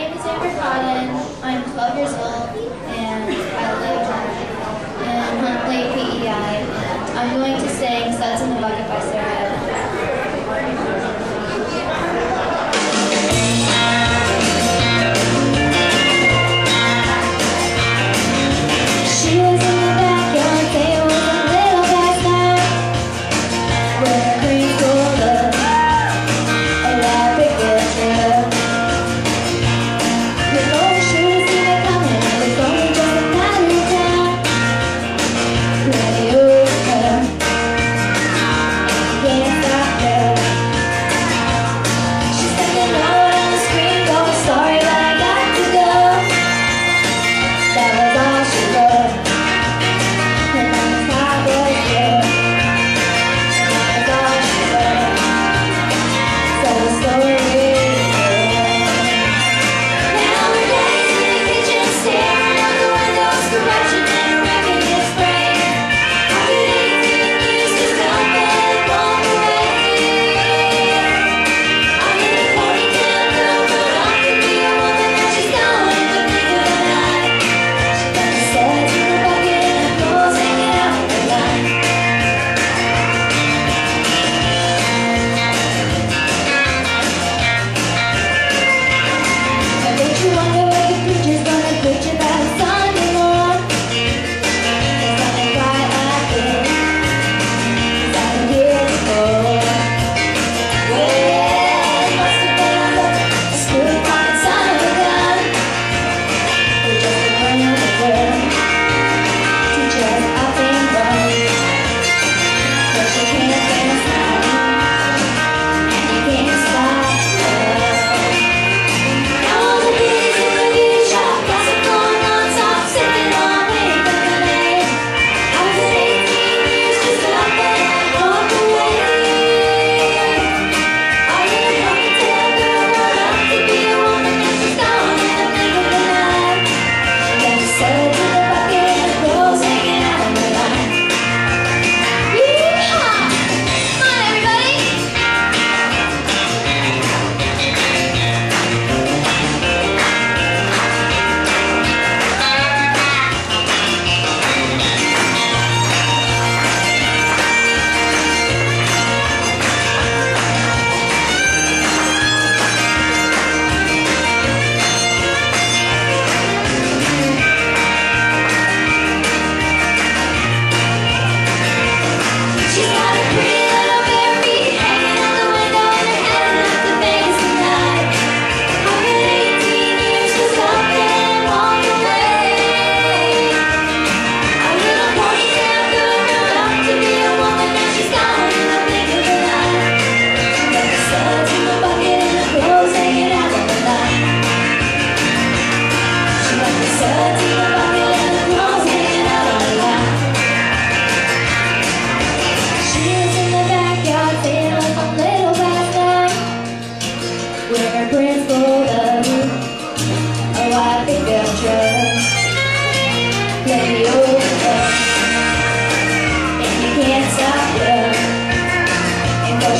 name is Amber Cotton. I'm 12 years old, and I live in Huntley, PEI. I'm going to sing Suds in the Bucket.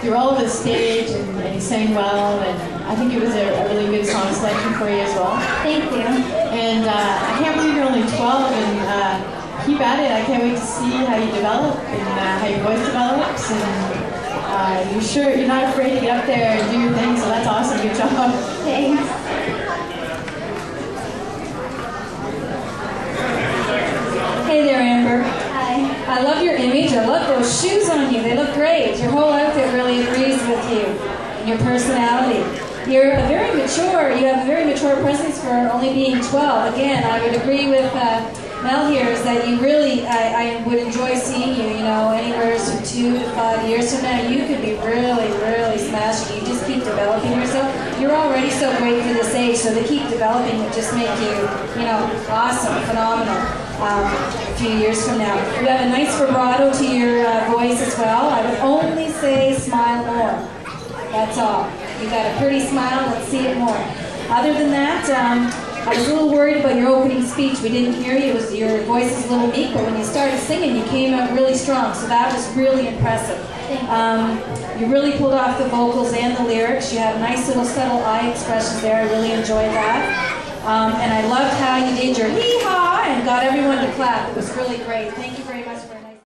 through all of the stage, and, and he sang well, and I think it was a, a, really good song selection for you as well. Thank you. And uh, I can't believe you're only 12, and uh, keep at it. I can't wait to see how you develop and uh, how your voice develops. And uh, you're sure you're not afraid to get up there and do your thing, so that's awesome. Good job. Thanks. I love your image. I love those shoes on you. They look great. Your whole outfit really agrees with you and your personality. You're very mature. You have a very mature presence for only being 12. Again, I would agree with uh, Mel here is that you really, I, I would enjoy seeing you, you know, anywhere from two to five years from now, you could be really, really smashing. You just keep developing yourself. You're already so great for this age, so to keep developing would just make you, you know, awesome, phenomenal um, a few years from now. You have a nice vibrato to your uh, voice as well. I would only say smile more. That's all. You got a pretty smile, let's see it more. Other than that, um, I was a little worried about your opening speech. We didn't hear you. Was, your voice is a little meek, but when you started singing, you came out really strong. So that was really impressive. Um, you really pulled off the vocals and the lyrics. You have nice little subtle eye expressions there. I really enjoyed that. Um, and I loved how you did your hee-haw and got everyone to clap. It was really great. Thank.